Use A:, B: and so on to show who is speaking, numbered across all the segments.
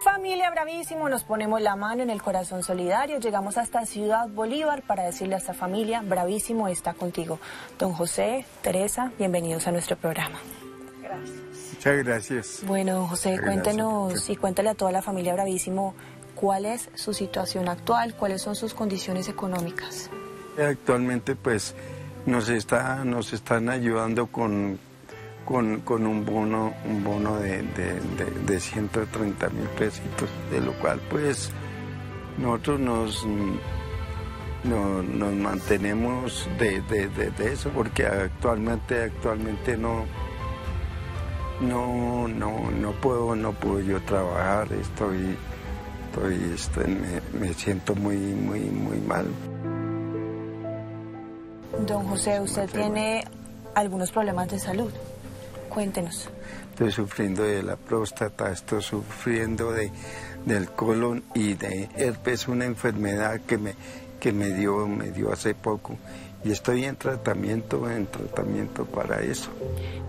A: Familia Bravísimo, nos ponemos la mano en el corazón solidario. Llegamos hasta Ciudad Bolívar para decirle a esta familia, Bravísimo está contigo. Don José, Teresa, bienvenidos a nuestro programa.
B: Gracias. Muchas gracias.
A: Bueno, don José, cuéntenos y cuéntale a toda la familia Bravísimo cuál es su situación actual, cuáles son sus condiciones económicas.
B: Actualmente, pues, nos, está, nos están ayudando con, con, un bono, un bono de, de, 130 mil pesitos, de lo cual pues nosotros nos, nos mantenemos de, eso, porque actualmente, actualmente no, no, no, no puedo, no puedo yo trabajar, estoy, estoy, estoy me, me siento muy, muy, muy mal.
A: Don José, usted tiene algunos problemas de salud. Cuéntenos.
B: Estoy sufriendo de la próstata, estoy sufriendo de, del colon y de herpes, una enfermedad que me, que me, dio, me dio hace poco. Y estoy en tratamiento, en tratamiento para eso.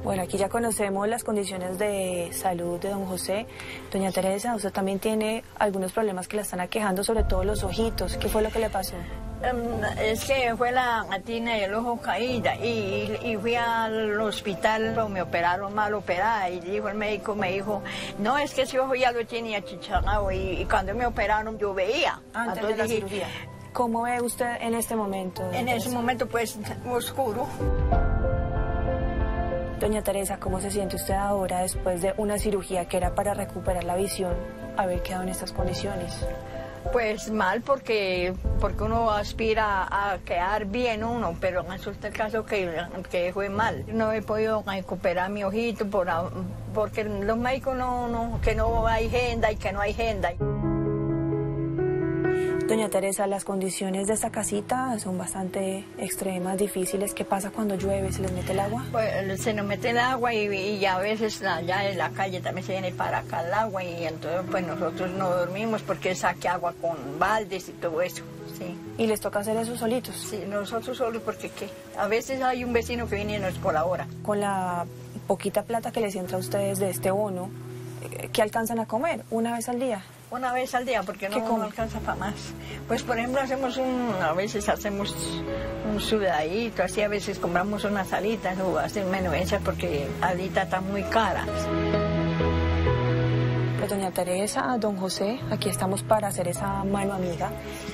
A: Bueno, aquí ya conocemos las condiciones de salud de don José. Doña Teresa, usted también tiene algunos problemas que la están aquejando, sobre todo los ojitos. ¿Qué fue lo que le pasó?
C: Em, es que fue la gatina del ojo caída y, fui al hospital, me operaron mal operada y dijo el médico, me dijo, no, es que ese ojo ya lo tenía chicharrado y, cuando me operaron yo veía.
A: Antes de la cirugía. ¿Cómo ve usted en este momento?
C: En ese momento pues oscuro.
A: Doña Teresa, ¿cómo se siente usted ahora después de una cirugía que era para recuperar la visión, haber quedado en estas condiciones?
C: Pues mal porque, porque uno aspira a quedar bien uno, pero resulta el caso que, que fue mal. No he podido recuperar mi ojito por, porque los médicos no, no, que no hay agenda y que no hay agenda.
A: Doña Teresa, las condiciones de esta casita son bastante extremas, difíciles. ¿Qué pasa cuando llueve? ¿Se les mete el agua?
C: Pues se nos mete el agua y, a veces allá en la calle también se viene para acá el agua y entonces pues nosotros no dormimos porque saque agua con baldes y todo eso. Sí.
A: ¿Y les toca hacer eso solitos?
C: Sí, nosotros solos porque ¿qué? a veces hay un vecino que viene y nos colabora.
A: Con la poquita plata que les entra a ustedes de este bono, ¿qué alcanzan a comer? ¿Una vez al día?
C: Una vez al día porque no, alcanza para más. Pues por ejemplo hacemos un, a veces hacemos un sudadito, así a veces compramos unas alitas o hacen menudencias porque alitas están muy caras
A: doña Teresa, don José, aquí estamos para hacer esa mano amiga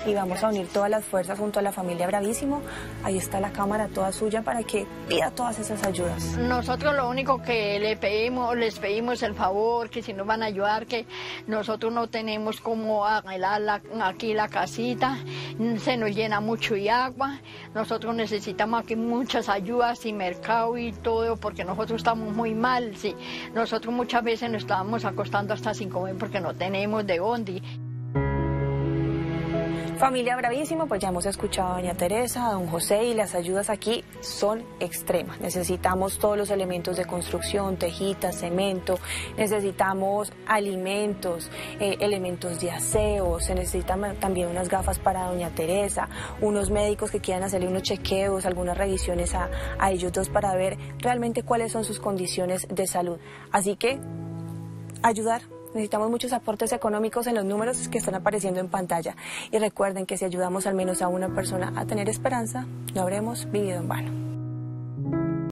A: y vamos a unir todas las fuerzas junto a la familia Bravísimo. Ahí está la cámara toda suya para que pida todas esas ayudas.
C: Nosotros lo único que le pedimos, les pedimos el favor, que si nos van a ayudar, que nosotros no tenemos cómo arreglar aquí la casita, se nos llena mucho y agua, nosotros necesitamos aquí muchas ayudas y mercado y todo, porque nosotros estamos muy mal, sí. Nosotros muchas veces nos estábamos acostando hasta porque no tenemos de dónde.
A: Familia Bravísimo, pues ya hemos escuchado a doña Teresa, a don José y las ayudas aquí son extremas. Necesitamos todos los elementos de construcción, tejitas, cemento, necesitamos alimentos, eh, elementos de aseo, se necesitan también unas gafas para doña Teresa, unos médicos que quieran hacerle unos chequeos, algunas revisiones a, a ellos dos para ver realmente cuáles son sus condiciones de salud. Así que ayudar Necesitamos muchos aportes económicos en los números que están apareciendo en pantalla. Y recuerden que si ayudamos al menos a una persona a tener esperanza, no habremos vivido en vano.